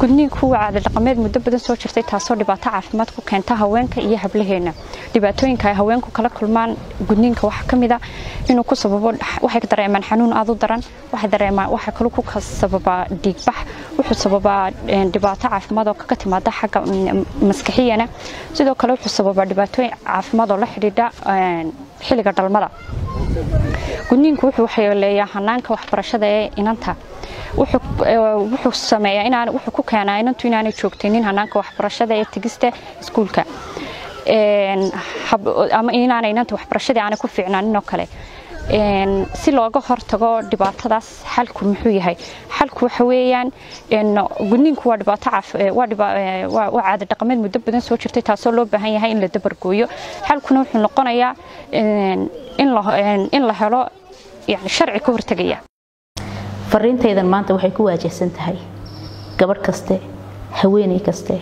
gudniinku waa caada dhaqameed muddo badan soo jirtay taasoo dhibaato caafimaad ku keenta haweenka iyo hablaheena dhibaatooyinka ay haweenku kala kulmaan gudniinka waxaa ka mid a inuu ku sababo waxay dareemaan xanuun aad u daran waxay dareemaan waxaa kaloo ku sababaa dhiigbax wuxuu sababaa dhibaato caafimaad oo kaga timaada xagga maskaxiyana sidoo kale wuxuu sababaa dhibaatooyin caafimaad oo la xidhiidha xilliga dhalmada gudniinku wuxuu waxyeeleeyaa hanaanka waxbarashada ee inanta. Wuxuu sameeyaa wuxuu ku keenaa inantu inaanay joogtaynin hanaanka waxbarashada ee tegista iskuulka. Ama inaanay inanta waxbarashadii aanay ku fiicnaanin oo kale. Si looga hortago dhibaatadaas xalku muxuu yahay? Xalku waxa weeyaan gudniinku waa dhibaato waa caada dhaqameed muddo badan soo jirtay taasoo loo baahan yahay in la dabargooyo xalkuna wuxuu noqonayaa in la helo sharci ka hortegaya fariintaydan maanta waxay ku waajahsan tahay gabadh kaste haweeney kaste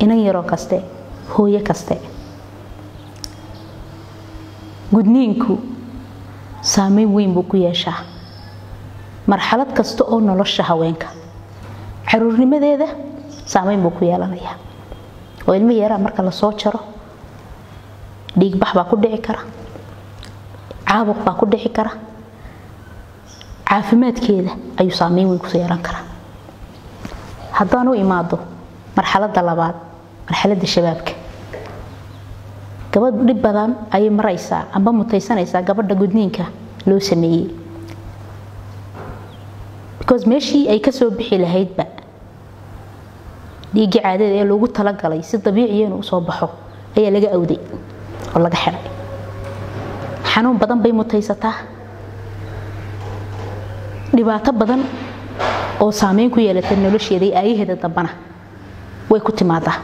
inan yaroo kaste hooyo kaste gudniinku saameyn weyn buu ku yeeshaa marxalad kasta oo nolosha haweenka caruurnimadeeda saameyn buu ku yeelanayaa oo ilmo yaraa marka la soo jaro dhiigbax baa ku dhici kara caabuq baa ku dhici kara. Caafimaadkeeda ayuu saameyn weyn ku yeelan karaa. Haddaan u imaado marxaladda labaad marxaladda shabaabka gabadh dhib badan ayay maraysaa amba mutaysanaysaa gabadha gudniinka loo sameeyey. Because meeshii ay ka soo bixi lahaydba dhiiggii caadada ee loogu talagalay si dabiiciya inuu u soo baxo ayaa laga awday oo laga xiday xanuun badan bay mutaysataa. Dhibaato badan oo saameyn ku yeelata nolosheeda iyo aayaheeda dambana way ku timaadaa.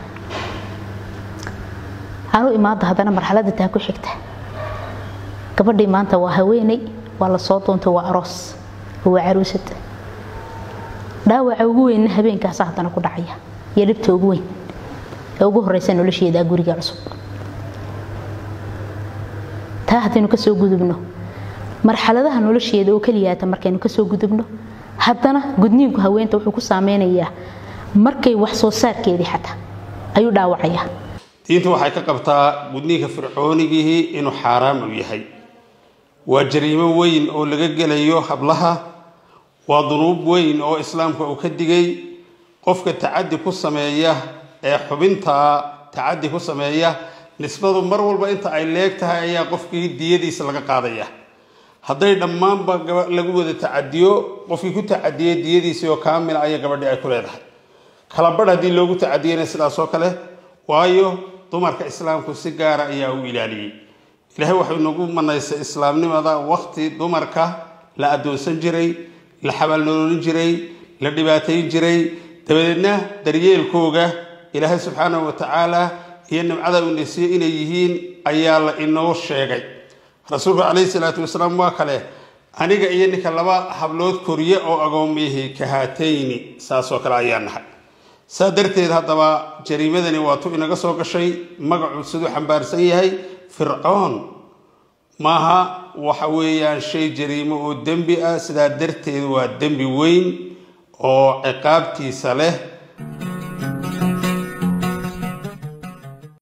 Aanu imaado haddana marxaladda taa ku xigta. Gabadhii maanta waa haweeney waa la soo doontay waa aroos oo waa caruusad. Dhaawaca ugu weynna habeenkaasa haddana ku dhacaya iyo dhibta ugu weyn ee ugu horeysa nolosheeda guriga cusub taa haddaynu ka soo gudubno. Marxaladaha nolosheeda oo keliyaata markaynu ka soo gudubno haddana gudniinku haweenta wuxuu ku saameynayaa markay wax soo saarkeedii xataa. Ayuu dhaawacayaa. Diintu waxay ka qabtaa gudniinka fircoonigihii inuu xaaraam u yahay. Waa jariimo weyn oo laga gelayo hablaha waa dunuub weyn oo islaamka uu ka digay. Qofka tacadi ku sameeya ee xubintaa tacadi ku sameeya nisbadu mar walba inta ay leeg tahay ayaa qofkii diyadiisa laga qaadaya. Hadday dhammaanba lagu wada tacadiyo qofkii ku tacadiyay diyadiisii oo kaamila aya gabadhii ay ku leedahay. Kalabadh haddii loogu tacadiyana sidaasoo kale waayo dumarka islaamku si gaara ayaa u ilaaliyey. Ilaahay waxuu nagu manaysay islaamnimada waqti dumarka la adoonsan jiray la xabaalnololin jiray la dhibaatayn jiray. Dabadeedna daryeelkooga ilaahay subxaanahu wa tacaala iyo nimcada uu nasiye inay yihiin ayaa la inoo sheegay. Rasuulku calayhi salaatu wasalaam waa kale aniga iyo ninka laba hablood koriye oo agoomiyahi kahaatayni saasoo kale ayaa nahay. Saa darteed haddaba jariimadani waa tu inaga soo gashay magacu siduu xambaarsan yahay. Fircoon maaha waxa weeyaan shay jariimo oo dembi ah sidaa darteed waa dembi weyn oo ciqaabtiisa leh